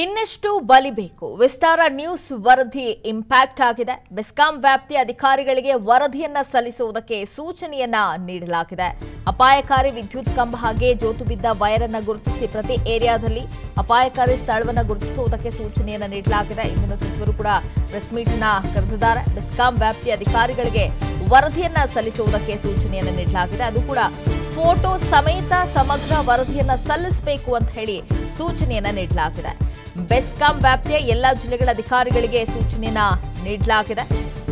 ಇನ್ನೆಷ್ಟು ಬಲಿಬೇಕು ವಿಸ್ತಾರ ನ್ಯೂಸ್ ವರದಿ ಇಂಪ್ಯಾಕ್ಟ್ ಆಗಿದೆ. ಬೆಸ್ಕಾಂ ವ್ಯಾಪ್ತಿ ಅಧಿಕಾರಿಗಳಿಗೆ ವರದಿಯನ್ನ ಸಲ್ಲಿಸುವುದಕ್ಕೆ ಸೂಚನೆಯನ್ನ ನೀಡಲಾಗಿದೆ. ಅಪಾಯಕಾರಿ ವಿದ್ಯುತ್ ಕಂಬ ಹಾಗೆ ಜೋತು ಬಿದ್ದ ವೈರನ್ನ ಗುರುತಿಸಿ ಪ್ರತಿ ಏರಿಯಾದಲ್ಲಿ ಅಪಾಯಕಾರಿ ಸ್ಥಳವನ್ನ ಗುರುತಿಸುವುದಕ್ಕೆ ಸೂಚನೆಯನ್ನ ನೀಡಲಾಗಿದೆ. ಇಂದಿನ ಸಚಿವರು ಕೂಡ ಪ್ರೆಸ್ ಮೀಟ್ನ ಕರೆದಿದ್ದಾರೆ. ಬೆಸ್ಕಾಂ ವ್ಯಾಪ್ತಿ ಅಧಿಕಾರಿಗಳಿಗೆ ವರದಿಯನ್ನ ಸಲ್ಲಿಸುವುದಕ್ಕೆ ಸೂಚನೆಯನ್ನ ನೀಡಲಾಗಿದೆ. ಅದು ಕೂಡ ಫೋಟೋ ಸಮೇತ ಸಮಗ್ರ ವರದಿಯನ್ನ ಸಲ್ಲಿಸಬೇಕು ಅಂತ ಹೇಳಿ ಸೂಚನೆಯನ್ನ ನೀಡಲಾಗಿದೆ. ಬೆಸ್ಕಾಂ ವ್ಯಾಪ್ತಿಯ ಎಲ್ಲ ಜಿಲ್ಲೆಗಳ ಅಧಿಕಾರಿಗಳಿಗೆ ಸೂಚನೆಯನ್ನ ನೀಡಲಾಗಿದೆ.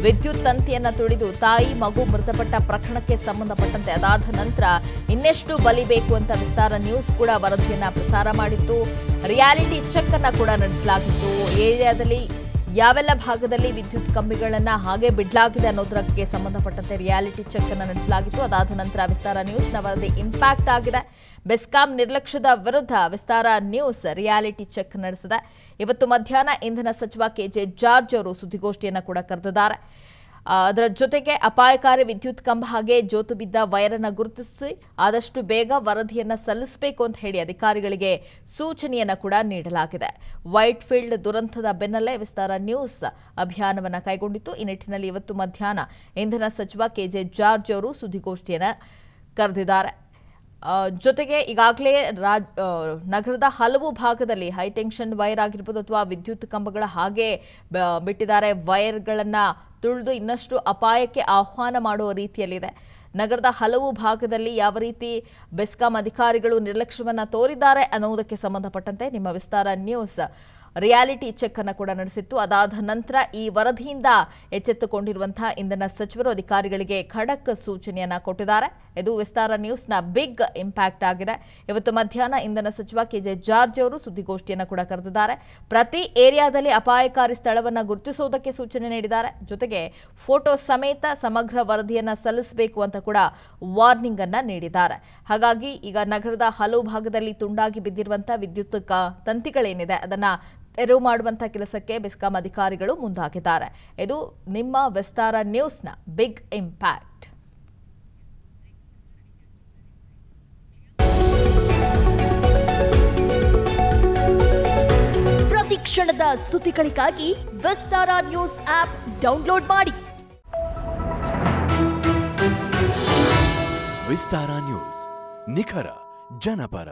ವಿದ್ಯುತ್ ತಂತಿಯನ್ನ ತುಳಿದು ತಾಯಿ, ಮಗು ಮೃತಪಟ್ಟ ಪ್ರಕರಣಕ್ಕೆ ಸಂಬಂಧಪಟ್ಟಂತೆ ಅದಾದ ನಂತರ ಇನ್ನೆಷ್ಟು ಬಲಿಬೇಕು ಅಂತ ವಿಸ್ತಾರ ನ್ಯೂಸ್ ಕೂಡ ವರದಿಯನ್ನ ಪ್ರಸಾರ ಮಾಡಿತ್ತು. ರಿಯಾಲಿಟಿ ಚೆಕ್ ಅನ್ನ ಕೂಡ ನಡೆಸಲಾಗಿತ್ತು. ಏರಿಯಾದಲ್ಲಿ ಯಾವೆಲ್ಲ ಭಾಗದಲ್ಲಿ ವಿದ್ಯುತ್ ಕಂಬಿಗಳನ್ನು ಹಾಗೆ ಬಿಡಲಾಗಿದೆ ಅನ್ನೋದಕ್ಕೆ ಸಂಬಂಧಪಟ್ಟಂತೆ ರಿಯಾಲಿಟಿ ಚೆಕ್ ಅನ್ನು ನಡೆಸಲಾಗಿತ್ತು. ಅದಾದ ನಂತರ ವಿಸ್ತಾರ ನ್ಯೂಸ್ನ ವರದಿ ಇಂಪ್ಯಾಕ್ಟ್ ಆಗಿದೆ. ಬೆಸ್ಕಾಂ ನಿರ್ಲಕ್ಷ್ಯದ ವಿರುದ್ಧ ವಿಸ್ತಾರ ನ್ಯೂಸ್ ರಿಯಾಲಿಟಿ ಚೆಕ್ ನಡೆಸಿದೆ. ಇವತ್ತು ಮಧ್ಯಾಹ್ನ ಇಂಧನ ಸಚಿವ ಕೆಜೆ ಜಾರ್ಜ್ ಅವರು ಸುದ್ದಿಗೋಷ್ಠಿಯನ್ನು ಕೂಡ ಕರೆದಿದ್ದಾರೆ. ಅದರ ಜೊತೆಗೆ ಅಪಾಯಕಾರಿ ವಿದ್ಯುತ್ ಕಂಬ ಹಾಗೆ ಜೋತು ಬಿದ್ದ ವೈರನ್ನ ಗುರುತಿಸಿ ಆದಷ್ಟು ಬೇಗ ವರದಿಯನ್ನ ಸಲ್ಲಿಸಬೇಕು ಅಂತ ಹೇಳಿ ಅಧಿಕಾರಿಗಳಿಗೆ ಸೂಚನೆಯನ್ನ ಕೂಡ ನೀಡಲಾಗಿದೆ. ವೈಟ್ ಫೀಲ್ಡ್ ದುರಂತದ ಬೆನ್ನಲ್ಲೇ ವಿಸ್ತಾರ ನ್ಯೂಸ್ ಅಭಿಯಾನವನ್ನ ಕೈಗೊಂಡಿತ್ತು. ಈ ನಿಟ್ಟಿನಲ್ಲಿ ಇವತ್ತು ಮಧ್ಯಾಹ್ನ ಇಂಧನ ಸಚಿವ ಕೆಜೆ ಜಾರ್ಜ್ ಅವರು ಸುದ್ದಿಗೋಷ್ಠಿಯನ್ನು ಕರೆದಿದ್ದಾರೆ. ಜೊತೆಗೆ ಈಗಾಗಲೇ ರಾಜ್ ನಗರದ ಹಲವು ಭಾಗದಲ್ಲಿ ಹೈಟೆನ್ಷನ್ ವೈರ್ ಆಗಿರ್ಬೋದು ಅಥವಾ ವಿದ್ಯುತ್ ಕಂಬಗಳ ಹಾಗೆ ಬಿಟ್ಟಿದ್ದಾರೆ. ವೈರ್ಗಳನ್ನು ತುಳಿದು ಇನ್ನಷ್ಟು ಅಪಾಯಕ್ಕೆ ಆಹ್ವಾನ ಮಾಡುವ ರೀತಿಯಲ್ಲಿದೆ. ನಗರದ ಹಲವು ಭಾಗದಲ್ಲಿ ಯಾವ ರೀತಿ ಬೆಸ್ಕಾಂ ಅಧಿಕಾರಿಗಳು ನಿರ್ಲಕ್ಷ್ಯವನ್ನು ತೋರಿದ್ದಾರೆ ಅನ್ನುವುದಕ್ಕೆ ಸಂಬಂಧಪಟ್ಟಂತೆ ನಿಮ್ಮ ವಿಸ್ತಾರ ನ್ಯೂಸ್ ರಿಯಾಲಿಟಿ ಚೆಕ್ ಅನ್ನು ಕೂಡ ನಡೆಸಿತ್ತು. ಅದಾದ ನಂತರ ಈ ವರದಿಯಿಂದ ಎಚ್ಚೆತ್ತುಕೊಂಡಿರುವಂತಹ ಇಂಧನ ಸಚಿವರು ಅಧಿಕಾರಿಗಳಿಗೆ ಖಡಕ್ ಸೂಚನೆಯನ್ನ ಕೊಟ್ಟಿದ್ದಾರೆ. ಇದು ವಿಸ್ತಾರ ನ್ಯೂಸ್ನ ಬಿಗ್ ಇಂಪ್ಯಾಕ್ಟ್ ಆಗಿದೆ. ಇವತ್ತು ಮಧ್ಯಾಹ್ನ ಇಂಧನ ಸಚಿವ ಕೆಜೆ ಜಾರ್ಜ್ ಅವರು ಸುದ್ದಿಗೋಷ್ಠಿಯನ್ನು ಕೂಡ ಕರೆದಿದ್ದಾರೆ. ಪ್ರತಿ ಏರಿಯಾದಲ್ಲಿ ಅಪಾಯಕಾರಿ ಸ್ಥಳವನ್ನು ಗುರುತಿಸುವುದಕ್ಕೆ ಸೂಚನೆ ನೀಡಿದ್ದಾರೆ. ಜೊತೆಗೆ ಫೋಟೋ ಸಮೇತ ಸಮಗ್ರ ವರದಿಯನ್ನು ಸಲ್ಲಿಸಬೇಕು ಅಂತ ಕೂಡ ವಾರ್ನಿಂಗ್ ಅನ್ನ ನೀಡಿದ್ದಾರೆ. ಹಾಗಾಗಿ ಈಗ ನಗರದ ಹಲವು ಭಾಗದಲ್ಲಿ ತುಂಡಾಗಿ ಬಿದ್ದಿರುವಂತಹ ವಿದ್ಯುತ್ ತಂತಿಗಳೇನಿದೆ, ಅದನ್ನ ತೆರವು ಮಾಡುವಂತಹ ಕೆಲಸಕ್ಕೆ ಬೆಸ್ಕಾಂ ಅಧಿಕಾರಿಗಳು ಮುಂದಾಗಿದ್ದಾರೆ. ಇದು ನಿಮ್ಮ ವಿಸ್ತಾರ ನ್ಯೂಸ್ನ ಬಿಗ್ ಇಂಪ್ಯಾಕ್ಟ್. ಪ್ರತಿ ಕ್ಷಣದ ಸುದ್ದಿಗಳಿಗಾಗಿ ವಿಸ್ತಾರ ನ್ಯೂಸ್ ಆಪ್ ಡೌನ್ಲೋಡ್ ಮಾಡಿ. ವಿಸ್ತಾರ ನ್ಯೂಸ್, ನಿಖರ, ಜನಪರ.